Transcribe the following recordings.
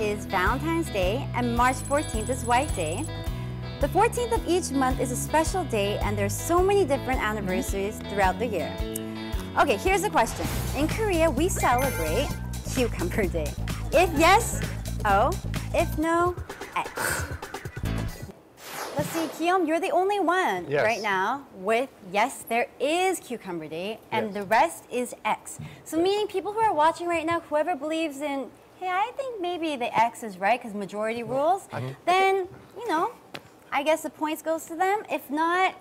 is Valentine's Day and March 14th is White Day. The 14th of each month is a special day and there's so many different anniversaries throughout the year. Okay, here's a question. In Korea, we celebrate Cucumber Day. If yes, O. If no, X. Let's see, Kiyoum, you're the only one Yes. right now with yes, there is Cucumber Day, and Yes. the rest is X. So meaning people who are watching right now, whoever believes in, yeah, I think maybe the X is right because majority rules, mm -hmm. then, you know, I guess the points goes to them. If not,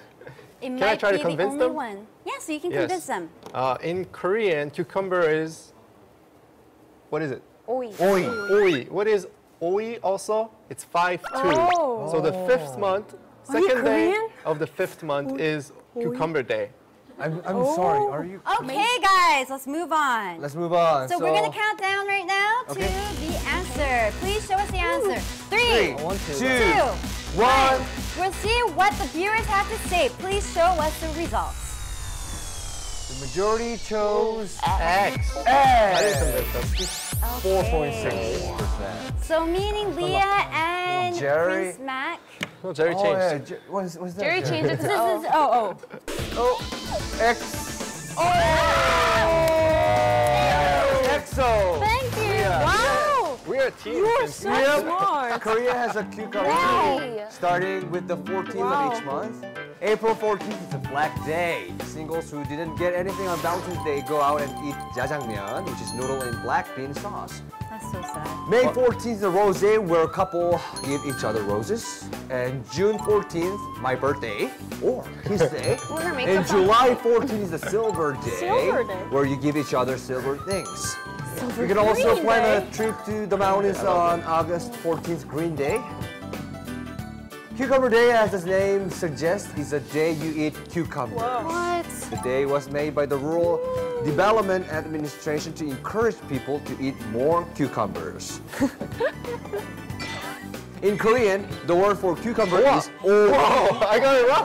it can might be the only them? one. Yeah, so you can yes. convince them. Uh, in Korean, cucumber is, what is it? Oi. Oi. Oi. What is oi also? It's 5-2. Oh. So the fifth oh. month, second day of the fifth month Oy. is cucumber day. I'm, I'm oh. sorry. Are you? Okay, guys, let's move on. Let's move on. So, we're gonna count down right now to Okay. the answer. Please show us the answer. Three, Three, want to. two, two, one. We'll see what the viewers have to say. Please show us the results. The majority chose uh, uh, X. didn't X. convince them. Four point six percent. So meaning Leah and Jerry. Prince Mac. No, Jerry Oh changed. yeah. Jer- What is, what's that? Jerry changed it This oh. to is O. oh oh. Oh, X. Oh, EXO. Thank you. Yeah. Wow. We are a team. You're so smart. Korea has a cucumber starting with the 14th Wow. of each month. April 14th is a Black Day. Singles who didn't get anything on Valentine's Day go out and eat jajangmyeon, which is noodle in black bean sauce. That's so sad. May 14th is a rose day where a couple give each other roses. And June 14th, my birthday, or his day. We're gonna and. July 14th is a silver day, Silver day? where you give each other silver things. Silver You can also plan day. a trip to the mountains on August 14th, Green Day. Cucumber Day, as its name suggests, is a day you eat cucumbers. What? The day was made by the Rural Development Administration to encourage people to eat more cucumbers. In Korean, the word for cucumber is Whoa, I got it right.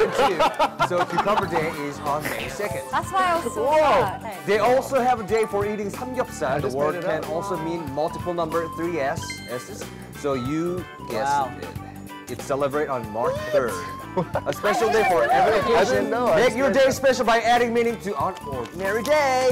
2. so Cucumber Day is on May 2nd. That's why I was so Whoa. They also have a day for eating samgyeopsal. The word can up. also mean multiple number 3s, s's. So you guess wow. it. It's celebrated on March 3rd. A special day for every occasion. Make your day special by adding meaning to an ordinary day.